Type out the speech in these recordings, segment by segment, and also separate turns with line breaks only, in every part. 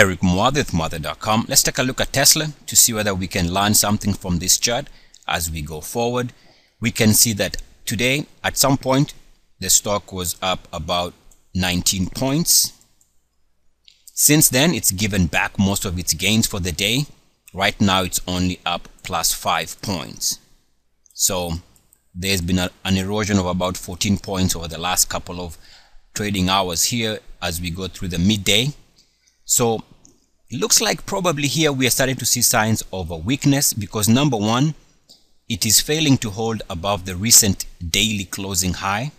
Eric Muathe.com. Let's take a look at Tesla to see whether we can learn something from this chart as we go forward. We can see that today at some point the stock was up about 19 points. Since then it's given back most of its gains for the day. Right now it's only up plus 5 points. So there's been a, an erosion of about 14 points over the last couple of trading hours here as we go through the midday so it looks like probably here we are starting to see signs of a weakness because number one, it is failing to hold above the recent daily closing high.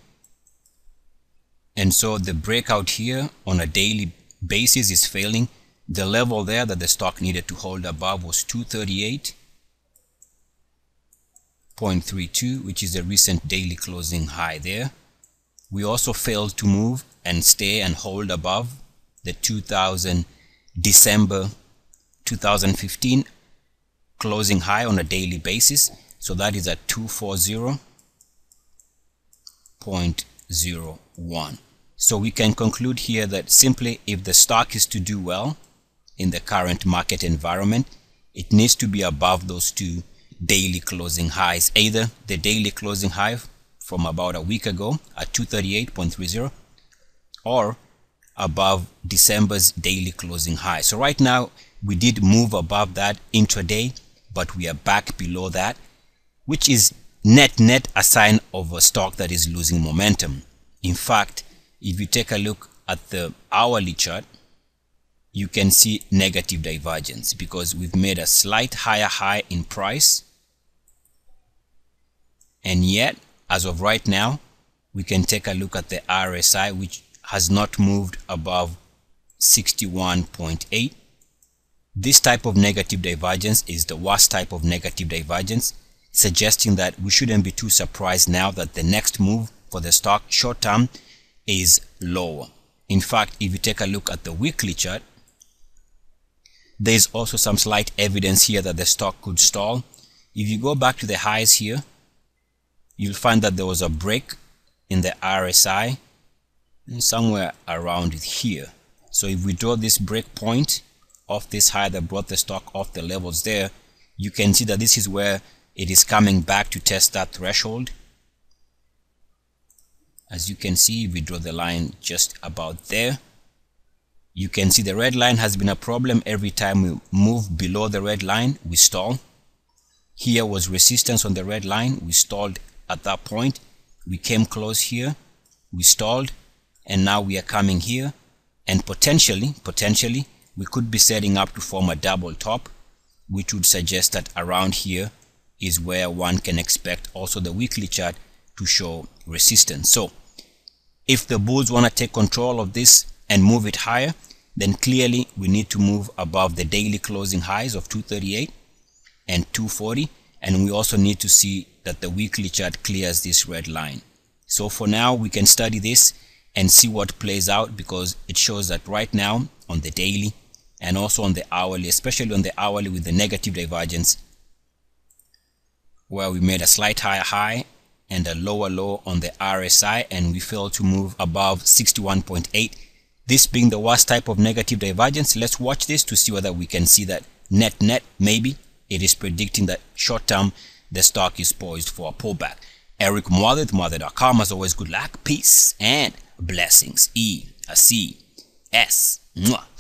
And so the breakout here on a daily basis is failing. The level there that the stock needed to hold above was 238.32, which is the recent daily closing high there. We also failed to move and stay and hold above the 2000 December 2015 closing high on a daily basis. So that is at 240.01 so we can conclude here that simply if the stock is to do well in the current market environment it needs to be above those two daily closing highs. Either the daily closing high from about a week ago at 238.30 or above December's daily closing high. So right now we did move above that intraday, but we are back below that, which is net net a sign of a stock that is losing momentum. In fact, if you take a look at the hourly chart, you can see negative divergence because we've made a slight higher high in price. And yet, as of right now, we can take a look at the RSI, which has not moved above 61.8. This type of negative divergence is the worst type of negative divergence, suggesting that we shouldn't be too surprised now that the next move for the stock short term is lower. In fact, if you take a look at the weekly chart, there is also some slight evidence here that the stock could stall. If you go back to the highs here, you'll find that there was a break in the RSI somewhere around here. So if we draw this break point off this high that brought the stock off the levels there, you can see that this is where it is coming back to test that threshold. As you can see, we draw the line just about there. You can see the red line has been a problem every time we move below the red line, we stall. Here was resistance on the red line, we stalled at that point. We came close here, we stalled, and now we are coming here. And potentially potentially we could be setting up to form a double top which would suggest that around here is where one can expect also the weekly chart to show resistance. So if the bulls want to take control of this and move it higher then clearly we need to move above the daily closing highs of 238 and 240 and we also need to see that the weekly chart clears this red line. So for now we can study this and see what plays out because it shows that right now on the daily and also on the hourly, especially on the hourly with the negative divergence where we made a slight higher high and a lower low on the RSI and we failed to move above 61.8 this being the worst type of negative divergence let's watch this to see whether we can see that net net maybe it is predicting that short term the stock is poised for a pullback. Eric Muathe, Muathe.com as always good luck peace and blessings. E, a C, S. Mwah.